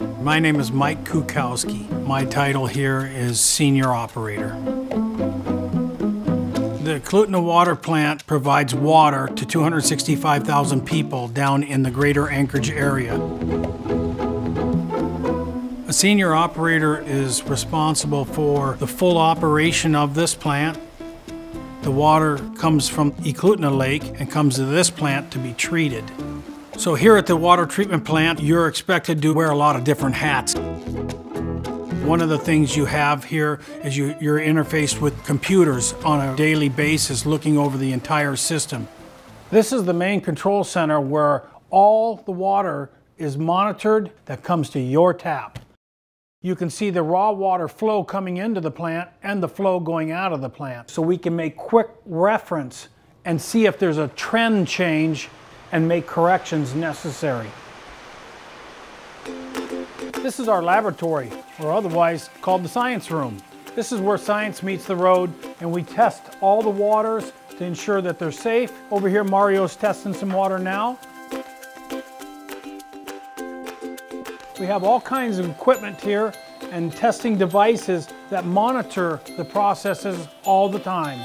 My name is Mike Kukowski. My title here is Senior Operator. The Eklutna Water Plant provides water to 265,000 people down in the greater Anchorage area. A senior operator is responsible for the full operation of this plant. The water comes from Eklutna Lake and comes to this plant to be treated. So here at the water treatment plant, you're expected to wear a lot of different hats. One of the things you have here is you, you're interfaced with computers on a daily basis looking over the entire system. This is the main control center where all the water is monitored that comes to your tap. You can see the raw water flow coming into the plant and the flow going out of the plant. So we can make quick reference and see if there's a trend change and make corrections necessary. This is our laboratory, or otherwise called the science room. This is where science meets the road and we test all the waters to ensure that they're safe. Over here, Mario's testing some water now. We have all kinds of equipment here and testing devices that monitor the processes all the time.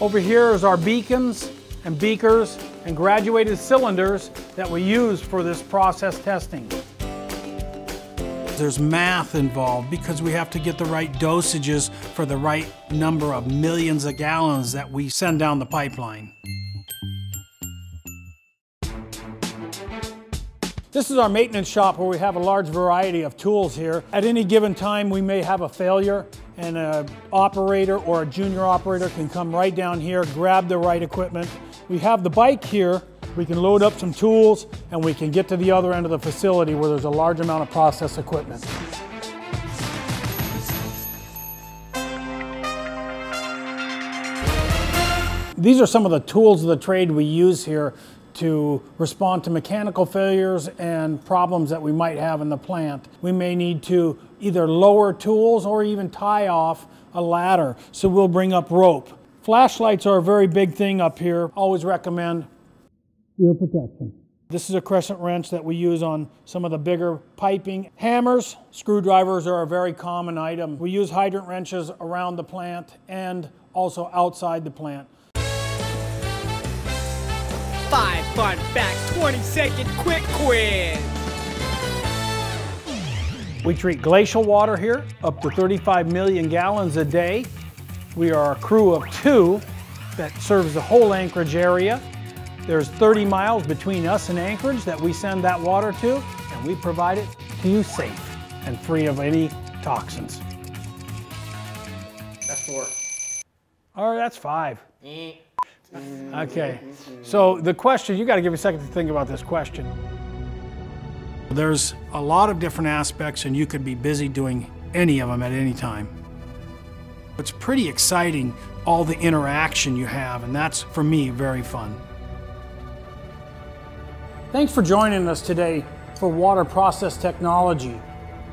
Over here is our beacons and beakers and graduated cylinders that we use for this process testing. There's math involved because we have to get the right dosages for the right number of millions of gallons that we send down the pipeline. This is our maintenance shop where we have a large variety of tools here. At any given time, we may have a failure and an operator or a junior operator can come right down here, grab the right equipment. We have the bike here. We can load up some tools and we can get to the other end of the facility where there's a large amount of process equipment. These are some of the tools of the trade we use here to respond to mechanical failures and problems that we might have in the plant. We may need to either lower tools or even tie off a ladder, so we'll bring up rope. Flashlights are a very big thing up here. Always recommend ear protection. This is a crescent wrench that we use on some of the bigger piping. Hammers, screwdrivers are a very common item. We use hydrant wrenches around the plant and also outside the plant. Five fun facts, 20 second quick quiz. We treat glacial water here, up to 35 million gallons a day. We are a crew of two that serves the whole Anchorage area. There's 30 miles between us and Anchorage that we send that water to, and we provide it to you safe and free of any toxins. That's four. All right, that's five. Mm. Okay, so the question, you got to give me a second to think about this question. There's a lot of different aspects, and you could be busy doing any of them at any time. It's pretty exciting, all the interaction you have, and that's, for me, very fun. Thanks for joining us today for Water Process Technology.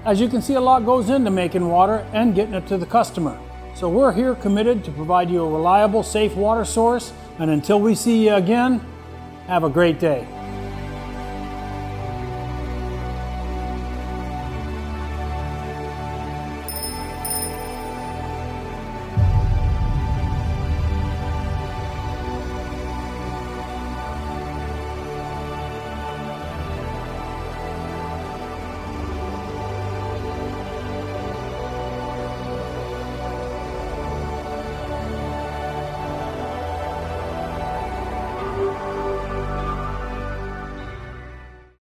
As you can see, a lot goes into making water and getting it to the customer. So we're here committed to provide you a reliable, safe water source. And until we see you again, have a great day.